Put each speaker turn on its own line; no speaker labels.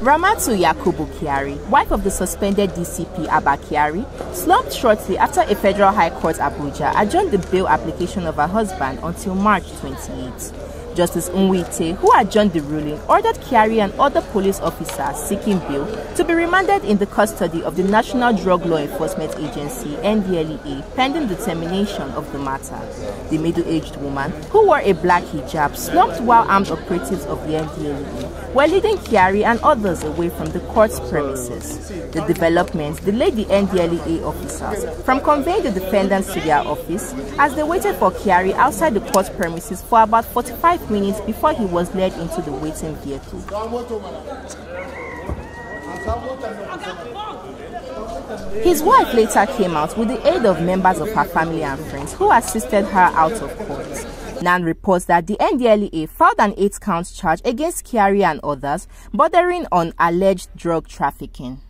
Ramatu Yakubu Kyari, wife of the suspended DCP Abba Kyari, slumped shortly after a federal high court Abuja adjourned the bail application of her husband until March 28. Justice Nwite, who adjourned the ruling, ordered Kyari and other police officers seeking bail to be remanded in the custody of the National Drug Law Enforcement Agency NDLEA pending determination of the matter. The middle-aged woman, who wore a black hijab, slumped while armed operatives of the NDLEA were leading Kyari and others away from the court's premises. The development delayed the NDLEA officers from conveying the defendants to their office as they waited for Kyari outside the court premises for about 45 minutes before he was led into the waiting vehicle. His wife later came out with the aid of members of her family and friends who assisted her out of court. NAN reports that the NDLEA filed an eight-count charge against Kyari and others bordering on alleged drug trafficking.